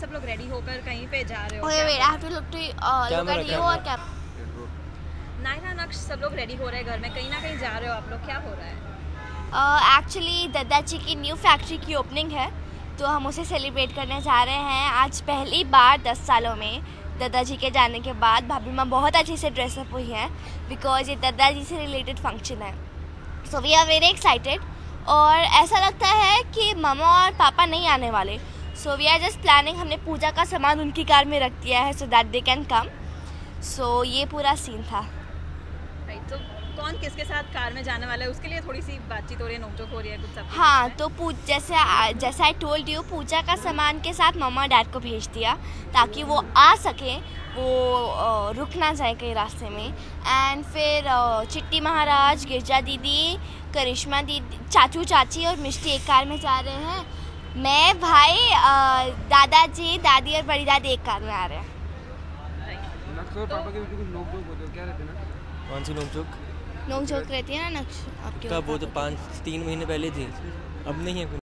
सब लोग रेडी होकर कहीं पे जा रहे हो क्या? Wait I have to look to look Camera, at you. और कैप नायरा नक्श सब लोग रेडी हो रहे हैं घर में? कहीं ना कहीं जा रहे हो आप लोग क्या हो रहा है? एक्चुअली दद्दा जी की न्यू फैक्ट्री की ओपनिंग है तो हम उसे सेलिब्रेट करने जा रहे हैं आज पहली बार दस सालों में। दद्दा जी के जाने के बाद भाभी माँ बहुत अच्छे से ड्रेसअप हुई हैं बिकॉज़ ये दद्दा जी से रिलेटेड फ़ंक्शन है। So we are very excited और ऐसा लगता है कि मामा और पापा नहीं आने वाले। So we are just planning हमने पूजा का सामान उनकी कार में रख दिया है so that they can come सो ये पूरा सीन था। तो कौन किसके साथ कार में जाने वाला है? उसके लिए थोड़ी सी बातचीत हो रही है नोकझोंक हो रही है कुछ सब हाँ तो पू जैसे जैसे आई टोल्ड यू पूजा का सामान के साथ मम्मा डैड को भेज दिया ताकि वो आ सके वो रुक ना जाए कहीं रास्ते में। एंड फिर चिट्टी महाराज गिरजा दीदी करिश्मा दीदी चाचू चाची और मिष्टी एक कार में जा रहे हैं। मैं भाई दादाजी दादी और बड़ी दादी एक कार में आ रहे हैं। नक्श और पापा के बीच में कुछ नोक झोंक होते हो क्या रहते हैं ना कौन सी नोकझोंक नोकझोंक रहती है ना नक्श आपके तब वो तो पाँच तीन महीने पहले थी। अब नहीं है